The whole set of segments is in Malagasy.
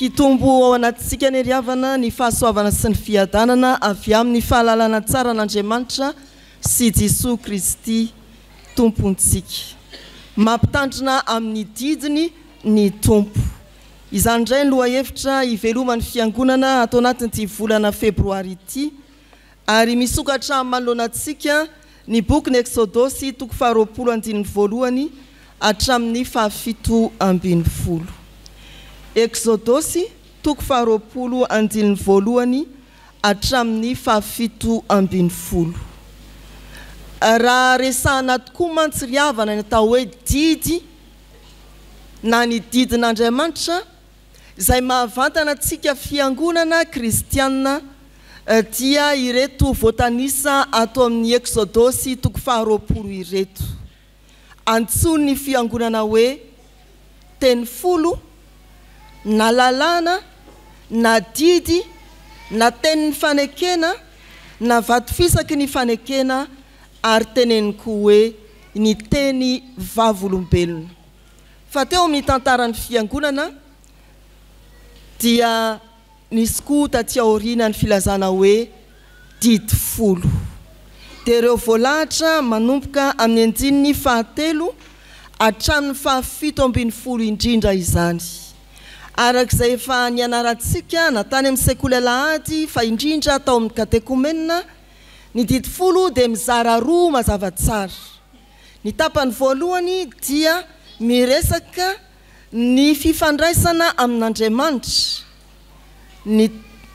Hitombo ao anatintsika anie ry havana ny fahasoavana sy ny fiadanana avy amin'ny fahalalana tsara an'Andriamanitra sy Jesoa Kristy Tompontsika. Mampitandrina amin'ny didiny ny Tompo. Izany indray ny lohahevitra hiveloman'ny Fiangonana ato anatin'ity volana febroary ity. Ary misokatra manoloana antsika ny bokin'ny Eksodosy toko faharoapolo andininy voalohany hatramin'ny fahafito ambin'ny folo. Eksodosy toko faharoapolo andininy voalohany hatramin'ny fahafito ambin'ny folo. Raha resahana tokoa mantsy ry havana ny atao hoe didy na ny didin'Andriamanitra, Izay mahavantana antsika fiangonana kristianina dia ireto voatanisa ato amin'ny Eksodosy toko faharoapolo ireto. Antsoin' ny fiangonana hoe teny folo, na lalàna, na didy, na tenin'ny fanekena, na vatofisaky ny fanekena, ary teneniko hoe ny teny vavolombelona. fa teo amin'ny tantaran'ny Fiangonana dia nisy koa taty aoriana ny filazana hoe Didy folo. Dia ireo voalahatra manomboka amin'ny andininy fahatelo hatramin'ny fahafito ambin'ny folo indrindra izany. Araka izay efa nianarantsika na tany amin'ny Sekoly Alahady fa indrindra tao amin'ny Katekomenina, ny Didy folo dia mizara roa mazava tsara. Ny tapany voalohany dia miresaka ny fifandraisana amin'Andriamanitra, ny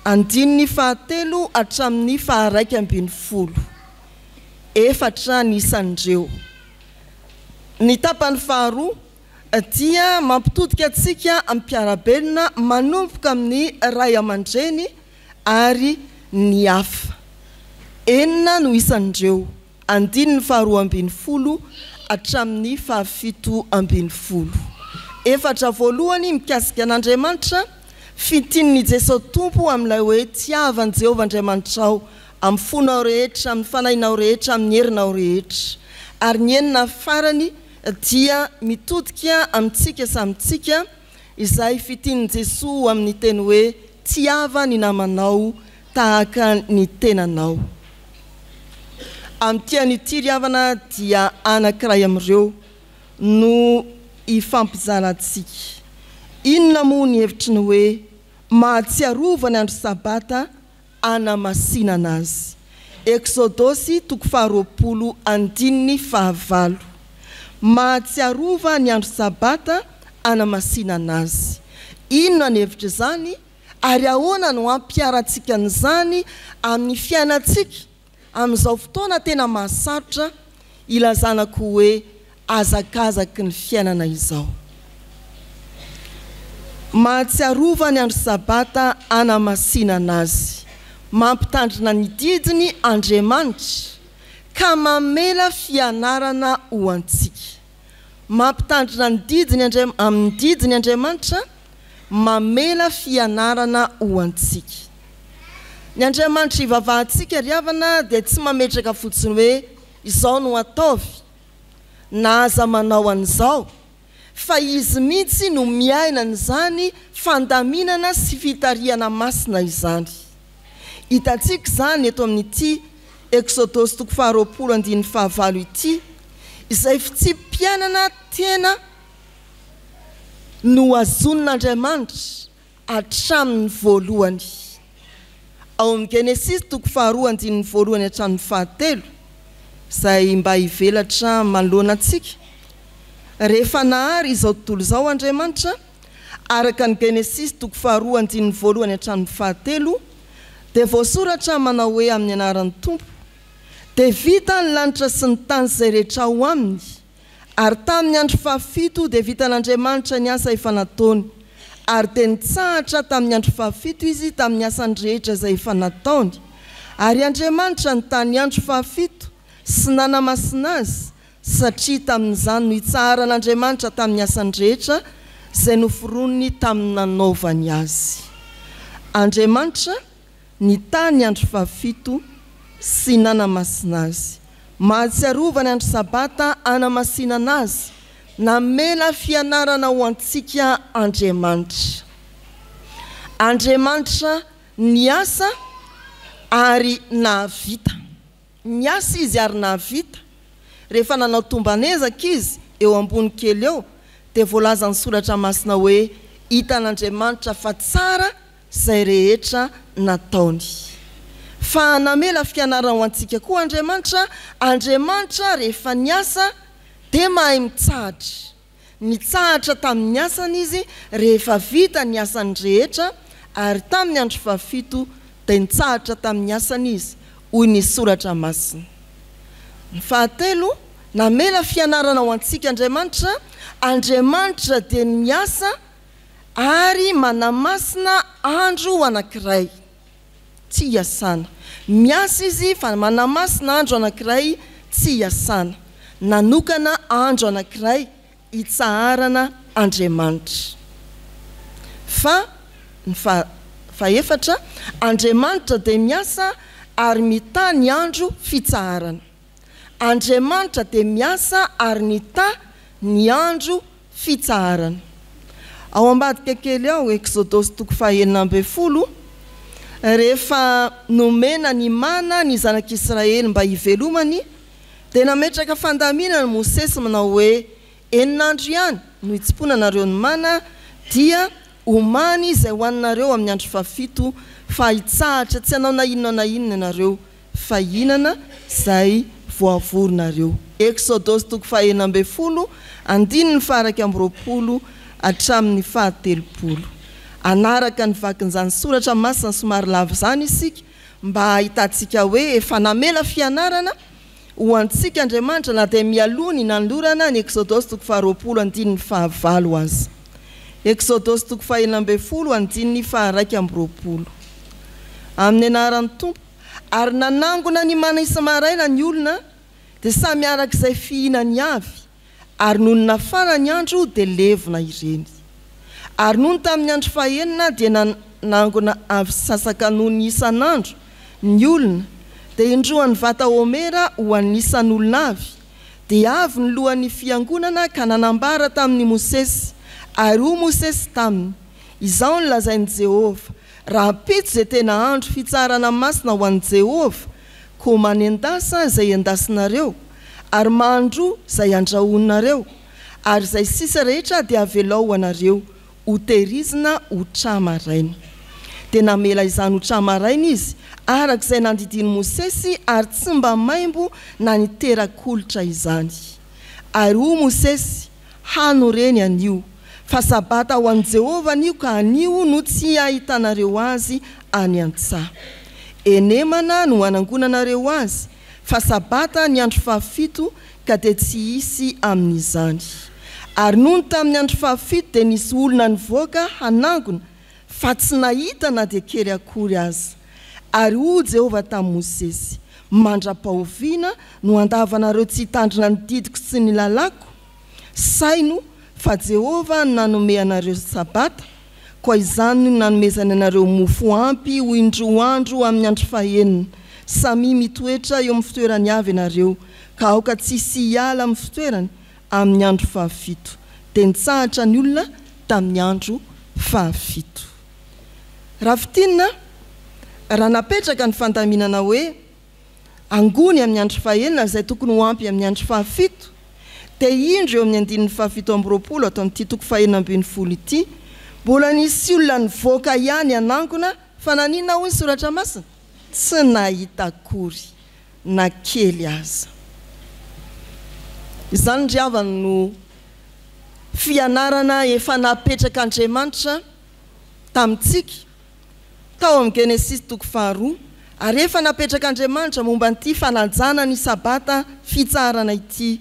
andininy fahatelo hatramin'ny faharaika ambin'ny folo, efatra ny isan'ireo. Ny tapany faharoa dia mampitodika antsika amim-piarabelona manomboka amin'ny ray aman-dreny ary ny hafa, enina no isan'ireo. Andininy faharoa ambin'ny folo hatramin'ny fahafito ambin'ny folo. Efatra voalohany mikasika an'Andriamanitra, Fintinin'i Jesosy Tompo amin'ilay hoe Tiava an'i Jehovah Andriamanitrao amin'ny fonao rehetra, amin'ny fanahinao rehetra, amin'ny herinao rehetra. Ary ny enina farany dia mitodika amintsika samy tsika, izay fitian'i Jesoa ho amin'ny teny hoe tiava ny namanao tahaka ny tenanao. Amin'ny tiany ity ry havana dia anankiray amin'ireo no ifampizanatsika. Inona moa ny hevitry ny hoe mahatsiarova ny andro sabata hanamasinana azy. Eksodosy toko faharoapolo andininy fahavalo. Mahatsiarova ny andro Sabata hanamasinana azy. Inona ny hevitr'izany, ary ahoana no ampiharantsika an'izany amin'ny fiainantsika? Amin'izao fotoana tena mahasarotra ilazana koa hoe hazakazaky ny fiainana izao. Mahatsiarova ny andro sabata hanamasinana azy, mampitandrina ny didiny Andriamanitra ka mamela fianarana ho antsika. Mampitandrina ny didiny amin'ny didiny Andriamanitra mamela fianarana ho antsika. Ny Andriamanitra ivavahantsika ry havana dia tsy mametraka fotsiny hoe izao no ataovy na aza manao an'izao fa Izy mihitsy no miaina an'izany fandaminana sy fitarihana masina izany. Hitantsika izany eto amin'ity Eksodosy toko faharoapolo andininy fahavalo ity izay fitsipi-piainana tena nohazonin'Andriamanitra hatramin'ny voalohany. Ao amin'ny Genesisy toko faharoa andininy voalohany hatramin'ny fahatelo, izay mba hivelatra manoloana antsika, Rehefa nahary izao tontolo izao Andriamanitra, araka ny Genesisy toko faharoa andininy voalohany hatramin'ny fahatelo, dia voasoratra manao hoe amin'ny anaran'ny Tompo, dia vita ny lanitra sy ny tany izay rehetra ao aminy, Ary tamin'ny andro fahafito dia vitan'Andriamanitra ny asa efa nataony, ary dia nitsahatra tamin'ny andro fahafito izy tamin'ny asany rehetra izay efa nataony, ary Andriamanitra nitany andro fahafito sy nanamasina azy, satria tamin'izany no itsaharan'Andriamanitra tamin'ny asany rehetra izay noforoniny tamin'ny nanaovany azy. Andriamanitra. Nitaha ny andro fahafito sy nanamasina azy. Mahatsiarova ny andro sabata anamasinana azy. Namela fianarana ho antsika Andriamanitra. Andriamanitra niasa ary nahavita. Niasa izy ary nahavita. Rehefa nanao tomban'ezaka izy, eo ambony kely eo, dia voalazan'ny Soratra Masina hoe, Hitan'Andriamanitra fa tsara izay rehetra nataony. Fa namela fianarana ho antsika koa Andriamanitra, Andriamanitra rehefa niasa dia mahay mitsahatra. Nitsahatra tamin'ny asany izy rehefa vita ny asany rehetra, ary tamin'ny andro fahafito dia nitsahatra tamin'ny asany izy, hoy ny Soratra Masina. Ny fahatelo, namela fianarana ho antsika Andriamanitra, Andriamanitra dia miasa ary manamasina andro anankiray. tsy hiasana. Miasa izy fa manamasina andro anankiray tsy hiasana. Nanokana andro anankiray hitsaharana Andriamanitra. Fa ny fahefatra, Andriamanitra dia miasa ary mitaha ny andro fitsaharana. Andriamanitra dia miasa ary nita ny andro fitsaharana. Ao ambadika kely ao, Eksodosy toko fahaenina ambin'ny folo, rehefa nomena ny mana ny zanak'Israely mba hivelomany, dia nametraka fandaminana Mosesy manao hoe, Enina andro ihany no hitsiponanareo ny mana, dia omany izay hohaninareo amin'ny andro fahafito, fa hitsahatra tsy hanao na inona na inona ianareo. fahinana izay voavoronareo. Eksodosy toko fahaenina ambin'ny folo andininy faha-iraika amby roapolo hatramin'ny fahatelopolo. Hanaraka ny vakin'izany soratra masina somary lava izany isika mba hahitantsika hoe efa namela fianarana ho antsika Andriamanitra na dia mialoha ny nanolorana ny Eksodosy toko faharoapolo andininy fahavalo aza. Eksodosy toko fahaenina ambin'ny folo andininy faha-iraika amby roapolo. Amin'ny anaran'ny Tompo. Ary nanangona ny mana isa-maraina ny olona dia samy araka izay fihinany avy, ary nony nafara ny andro dia levona ireny. Ary nony tamin'ny andro fahenina dia nanangona avy sasaka nony isan'andro ny olona, dia indroan'ny vata homera ho an'ny isan'olona avy, dia avy ny lohan'ny fiangonana ka nanambara tamin'i Mosesy, ary hoy Mosesy taminy, Izao no lazain'i Jehovah, Rahampitso izay tena andro fitsaharana masina ho an'i Jehovah, koa manendasa izay endasinareo, ary mahandro izay andrahoinareo, ary izay sisa rehetra dia avelao ho anareo ho tehirizina ho tra-maraina. Dia namela izany ho tra-maraina izy, araka izay nandidian'i Mosesy, ary tsy mba maimbo na nitera-kolotra izany. Ary hoy Mosesy. Hano reny anio, fa Sabata ho an'i Jehovah anio ka anio no tsy hahitanareo azy any an-tsaha. Enemana no hanangonanareo azy, fa Sabata ny andro fahafito ka dia tsy hisy amin'izany. Ary nony tamin'ny andro fahafito dia nisy olona nivoaka hanangona fa tsy nahita na dia kely akory aza. Ary hoy Jehovah tamin'i Mosesy, Mandra-pahoviana no handavanareo tsy hitandrina ny didiko sy ny lalàko? Saino fa Jehovah no nanome anareo ny Sabata, koa izany no nanomezany anareo mofo ampy ho indroa andro amin'ny andro fahenina. Samia mitoetra eo amin'ny fitoerany avy ianareo, ka aoka tsy hisy hiala amin'ny fitoerany amin'ny andro fahafito. Dia nitsahatra ny olona tamin'ny andro fahafito. Raha fintinina, raha napetraka ny fandaminana hoe angony amin'ny andro fahenina izay tokony ho ampy amin'ny andro fahafito dia indro eo amin'ny andininy fahafito amby roapolo ato amin'ity toko fahenina ambin'ny folo ity mbola nisy olona nivoaka ihany hanangona fa naninona hoy ny soratra masina? tsy nahita akory na kely aza. Izany ry havana no fianarana efa napetrak'Andriamanitra tamintsika tao amin'ny Genesisy toko faharoa, ary efa napetrak'Andriamanitra momba an'ity fanajana ny Sabata fitsaharana ity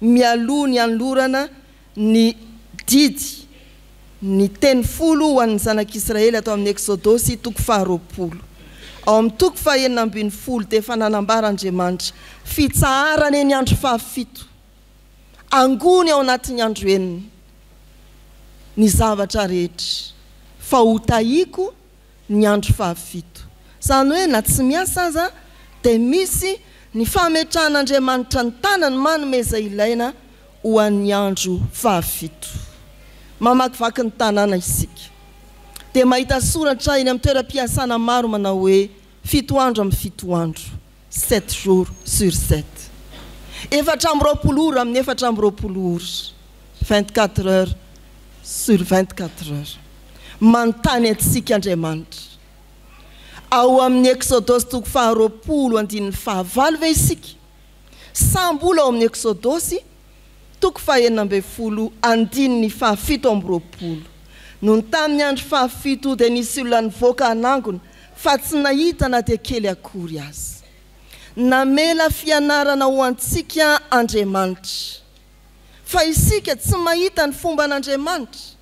mialoha ny hanolorana ny didy, ny teny folo ho an'ny zanak'Israely atao amin'ny Eksodosy toko faharoapolo. Ao amin'ny toko fahenina ambin'ny folo dia efa nanambara Andriamanitra fitsaharana eny andro fahafito. Angony ao anatin'ny andro enina ny zavatra rehetra, fa hotahiko ny andro fahafito. Izany hoe na tsy miasa aza dia misy ny fametrahan'Andriamanitra ny tanany manome izay ilaina ho an'ny andro fahafito. Mamakivaky ny tanàna isika dia mahita soratra eny amin'ny toeram-piasana maro manao hoe Fito andro amin'ny fito andro, sept jours sur sept. Efatra amby roapolo ora amin'ny efatra amby roapolo ora, vingt quatre heures sur vingt quatre heures. Manontany antsika Andriamanitra. Ao amin'ny Eksodosy toko faharoapolo andininy fahavalo ve isika? Sa mbola ao amin'ny Eksodosy Toko fahenina ambin'ny folo andininy fahafito amby roapolo. Nony tamin'ny andro fahafito dia nisy olona nivoaka hanangona fa tsy nahita na dia kely akory aza. Namela fianarana ho antsika Andriamanitra. Fa isika tsy mahita ny fomban'Andriamanitra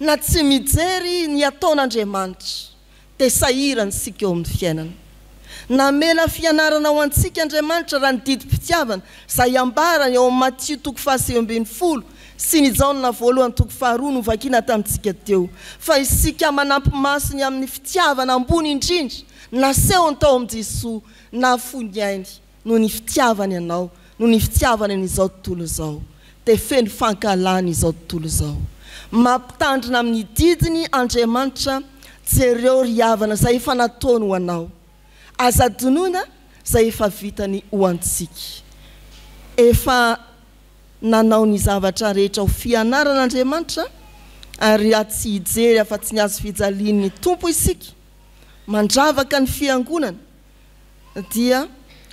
na tsy mijery ny ataon'Andriamanitra. dia sahirana isika eo amin'ny fiainana. Namela fianarana ho antsika Andriamanitra raha ny didim-pitiavana izay ambarany ao amin'ny Matio toko fahasivy ambin'ny folo sy ny Jaona voalohany toko faharoa novakina tamintsika teo fa isika manampy maso ny amin'ny fitiavana ambony indrindra nasehony tao amin'i Jesoa nahafoy ny ainy noho ny fitiavany anao, noho ny fitiavany an'izao tontolo izao, dia feno fankahalana izao tontolo izao. Mampitandrina amin'ny didiny Andriamanitra, jereo ry havana izay efa nataony ho anao. Aza adinoina izay efa vitany ho antsika. Efa nanao ny zavatra rehetra ho fianarana Andriamanitra, ary raha tsy hijery afa-tsy ny hazofijalian'ny Tompo isika, mandravaka ny Fiangonana, dia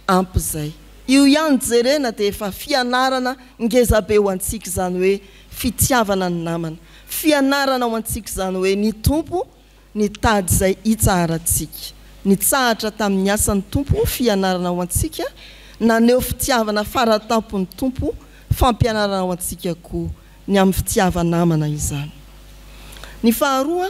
ampy izay. Io ihany jerena dia efa fianarana ngezabe ho antsika izany hoe fitiavana ny namana. Fianarana ho antsika izany hoe ny Tompo nitady izay hitsaharantsika. Nitsahatra tamin'ny asan'ny Tompo fianarana ho antsika, naneho fitiavana faratampon'ny Tompo fampianarana ho antsika koa ny amin'ny fitiava-namana izany. Ny faharoa.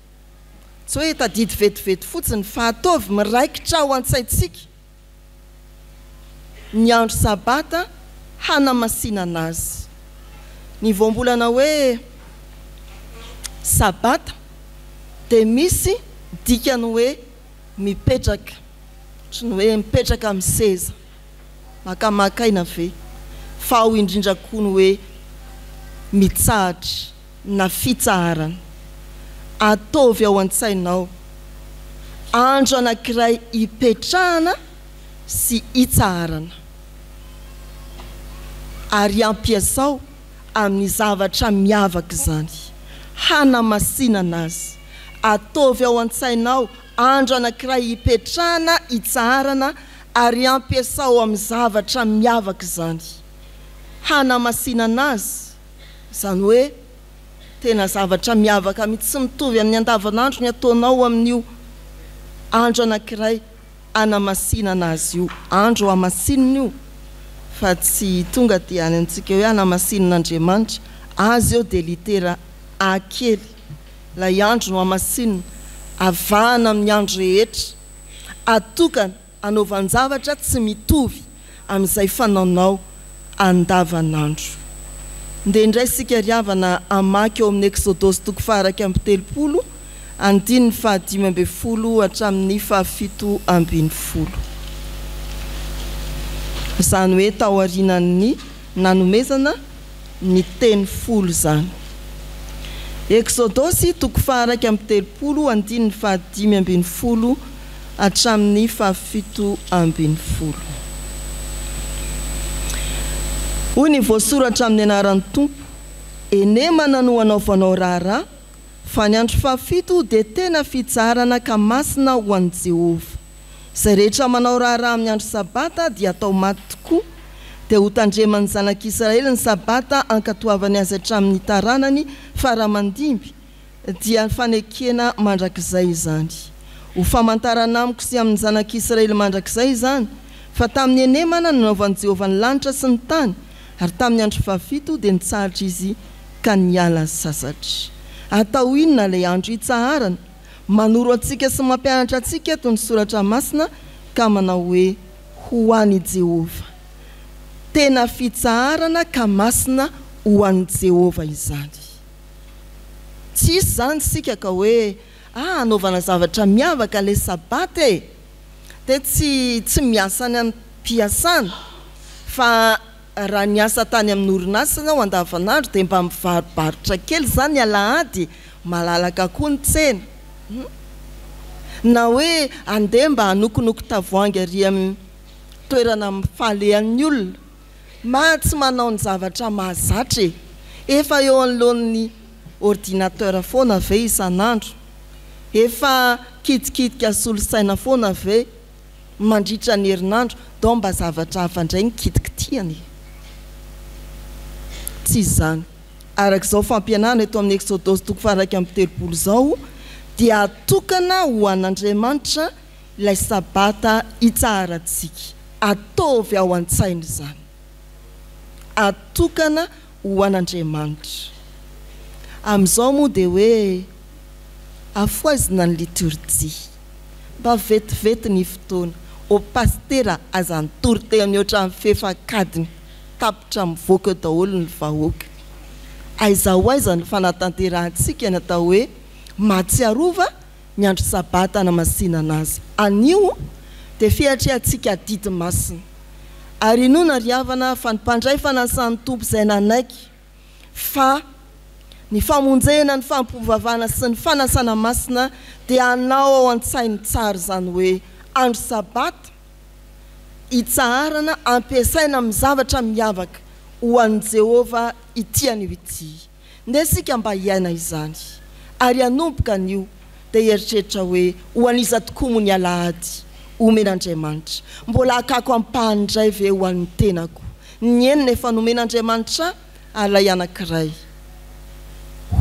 Tsy hoe tadidy vetivety fotsiny fa ataovy miraikitra ao an-tsaintsika ny andro Sabata hanamasinana azy. Ny voambolana hoe Sabata dia misy dikany hoe mipetraka, ohatry ny hoe mipetraka amin'ny seza, makamaka aina ve? fa ao indrindra koa ny hoe mitsahatra. na fitsaharana. Ataovy ao an-tsainao andro anankiray hipetrahana sy hitsaharana, ary ampiasao amin'ny zavatra miavaka izany hanamasinana azy. Ataovy ao an-tsainao andro anankiray hipetrahana, hitsaharana, ary ampiasao amin'ny zavatra miavaka izany hanamasinana azy. Izany hoe tena zavatra miavaka mihitsy tsy mitovy amin'ny andavanandro ny ataonao amin'io andro anankiray anamasinana azy io. Andro hamasinina io fa tsy tonga dia any amintsika hoe hanamasinina Andriamanitra azy eo dia litera A kely ilay andro no hamasinina, avahana amin'ny andro rehetra atokana. Anaovan-javatra tsy mitovy amin'izay fanaonao andavanandro. Ndeha indray isika ry havana hamaky ao amin'ny Eksodosy toko faha-iraika amby telopolo, andininy fahadimy ambin'ny folo hatramin'ny fahafito ambin'ny folo. Izany hoe taorianan'ny nanomezana ny teny folo izany. Eksodosy toko faharaika amby telopolo andininy fahadimy ambin'ny folo hatramin'ny fahafito ambin'ny folo. Hoy ny voasoratra amin'ny anaran'ny Tompo, Henemana no hanaovanao raharaha, fa ny andro fahafito dia tena fitsaharana ka masina ho an'i Jehovah. Izay rehetra manao raharaha amin'ny andro Sabata dia hatao maty tokoa, dia hotandreman'ny zanak'Israely ny Sabata hankatoavany azy hatramin'ny taranany fara aman-dimby, dia fanekena mandrakizay izany. Ho famantarana amiko sy amin'ny zanak'Israely mandrakizay izany, fa tamin'i Enemana no nanaovan'i Jehovah ny lanitra sy ny tany, ary tamin'ny andro fahafito dia nitsahatra izy ka niala sasatra. Hatao inona ilay andro hitsaharana? Manoro antsika sy mampianatra antsika eto ny soratra masina ka manao hoe, Ho an' i Jehovah. Tena fitsaharana ka masina ho an' i Jehovah izany. Tsy hisy izany isika ka hoe, Ah, hanaovana zavatra miavaka ilay Sabata e! Dia tsy miasa any am-piasana, fa Raha niasa tany amin'ny orinasa ianao andavanandro dia mba mivarobarotra kely izany alahady, malalaka koa ny tsena hum. Na hoe andeha mba hanokonoko tavoahangy ary amin'ny toerana falehan'ny olona. Mah tsy manao ny zavatra mahazatra e! Efa eo anoloan'ny ordinateur foana ve isan'andro? Efa kidikidy ka solosaina foana ve? mandritra ny herinandro dao mba zavatra hafa ndray ny kitikitihana e! Tsy izany. Araka izao fampianarana eto amin'ny Exodosy toko faha-iraika amby telopolo izao dia atokana ho an'Andriamanitra ilay sabata hitsaharantsika. Ataovy ao an-tsaina izany. Atokana ho an'Andriamanitra. Amin'izao moa dia hoe afohaizina ny liturjia. Mba vetivety ny fotoana ô pasitera aza nitory teny ohatran'ny fefy ankadiny tapitra mivoaka eo daholo ny vahoaka. Aiza ho aiza ny fanatanterahantsika ny atao hoe mahatsiarova ny andro sabata hanamasinana azy. Anio dia fiatrehantsika adidy masina. Ary inoana ry havana fa ny mpandray fanasan'ny Tompo izay nanaiky fa ny famonjena, ny fampiovavana sy ny fanasana masina dia hanao ao an-tsainy tsara izany hoe andro sabata itsaharana ampiasaina amin'ny zavatra miavaka ho an'i Jehovah ity anio ity. Ndeha isika mba hiaina izany, ary hanomboka anio dia hieritreritra hoe, Ho an'iza tokoa moa ny alahady omen'Andriamanitra? Mbola hakako ampahany indray ve ho an'ny tenako? Ny enina efa nomen'Andriamanitra Ilay anankiray.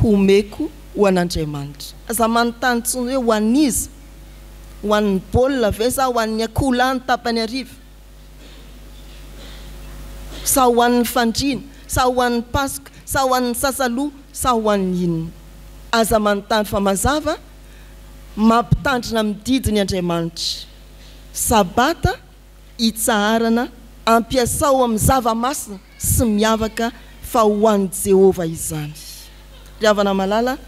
Homeko ho an'Andriamanitra. Aza manontany intsony hoe ho an'iza? Ho an'ny baolina ve sa ho an'ny akoholahin'ny tapany hariva? Sa ho an'ny fandriana? Sa ho an'ny paska? Sa ho an'ny sasaloha? Sa ho an'ny inona? Aza manontany fa mazava, mampitandrina amin'ny didiny Andriamanitra. Sabata hitsaharana ampiasao amin'ny zava-masina sy miavaka fa ho an'i Jehovah izany. Ry havana malala,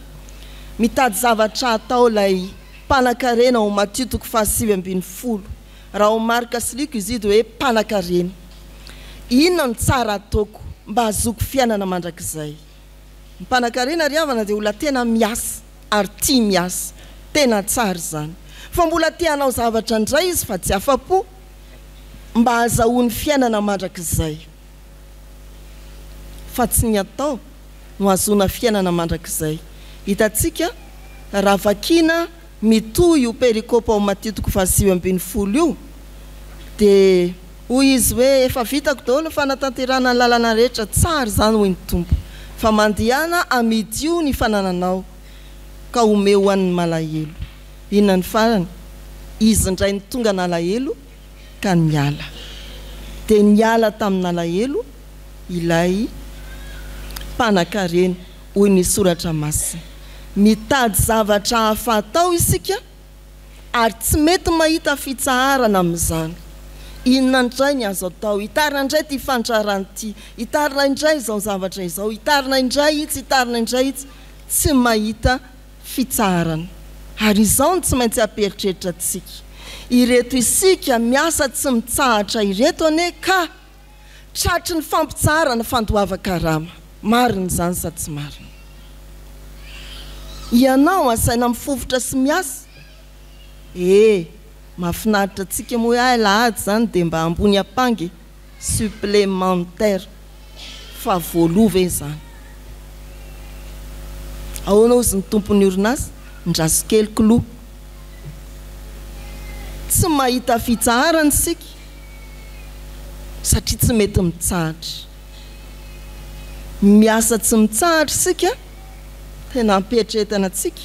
mitady zavatra hatao ilay mpanakarena ao Matio toko fahasivy ambin'ny folo. Raha ao Marka sy Lioka izy io dia hoe mpanakarena. Inona no tsara hataoko mba hazoako fiainana mandrakizay? Ny mpanakarena ry havana dia olona tena miasa. ary tia miasa, tena tsara izany fa mbola te hanao zavatra indray izy fa tsy afa-po mba hazahoany fiainana mandrakizay fa tsy ny atao no ahazoana fiainana mandrakizay hitantsika raha vakiana mitohy io perikopa ao Matio toko fahasivy ambin'ny folo io dia Hoy izy hoe, Efa vitako daholo ny fanatanterahana ny lalana rehetra, tsara izany, hoy ny Tompo, fa mandehana hamidio ny fanananao, ka omeo ho an'ny malahelo. Inona ny farany? Izy indray no tonga nalahelo ka niala. Dia niala tamin'alahelo ilay mpanankarena, hoy ny Soratra Masina. Mitady zavatra hafa atao isika. ary tsy mety mahita fitsaharana amin'izany. Inona indray ny azo atao? Hitarina indray ity fandrarana ity, hitarina indray izao zavatra izao, hitarina indray itsy, hitarina indray itsy, tsy mahita fitsaharana. Ary izao no tsy maintsy ampieritreritra antsika, ireto isika miasa tsy mitsahatra ireto anie ka! Tratry ny fampitsaharana fandoavan-karama. Marina izany sa tsy marina? Ianao asaina mifofotra sy miasa? Eh! Mahafinaritra antsika moa hoe alahady izany dia mba ambony ampanga e! Supplémentaire! Fa voaloa ve izany? Ahoana ozy ny tompon'ny orinasa? Ndraso kely klou! Tsy mahita fitsaharana isika. satria tsy mety mitsahatra. Miasa tsy mitsahatra isika, tena ampietretana antsika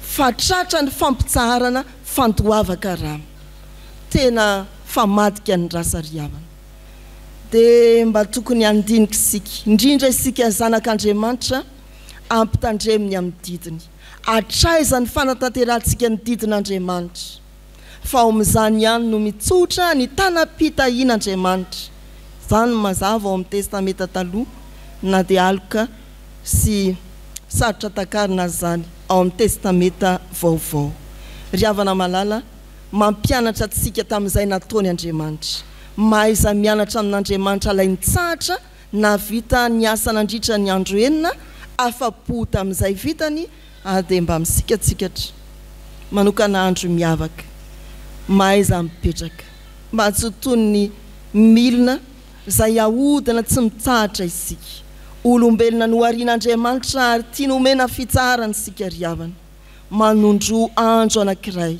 fa tratra ny fampitsaharana fandoavan-karama. Tena famadika ny rasa ry havana. Dia mba tokony handinika isika, indrindra isika zanak'Andriamanitra, ampitandremo ny amin'ny didiny. Hatraiza ny fanatanterahantsika ny didin'Andriamanitra? fa ao amin'izany ihany no mitsotra ny tanam-pitahian'Andriamanitra. Izany no mazava ao amin'ny Testamenta Taloha, na dia aloka sy sarotra takarina aza izany ao amin'ny Testamenta Vaovao. Ry havana malala, mampianatra antsika tamin'izay nataony Andriamanitra. Mahaiza mianatra amin'Andriamanitra ilay nitsahatra nahavita ny asa nandritra ny andro enina, afa-po tamin'izay vitany, Ary dia mba misikatsikatra, manokana andro miavaka, mahaiza mipetraka, mba hatsontoin'ny milina izay haodina tsy mitsahatra isika, olombelona noharian'Andriamanitra ary tiany homena fitsaharana isika ry havana, manondroa andro anankiray,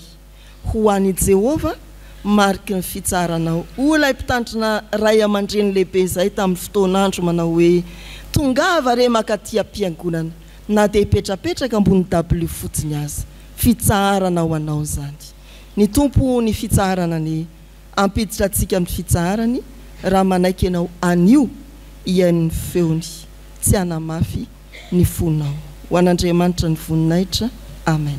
Ho an' i Jehovah, mariky ny fitsaranao. Hoy ilay mpitandrina ray aman-dreny lehibe izay tamin'ny fotoan' andro manao hoe, Tongava re mankaty am-piangonana, na dia hipetrapetraka ambony dabilio fotsiny aza. Fitsaharana ho anao izany. Ny Tompo ny fitsaharana anie. Hampiditra antsika amin'ny fitsaharany raha manaiky ianao anio hihaino ny feony tsy hanamafy ny fonao. Ho an' Andriamanitra ny voninahitra. Amen.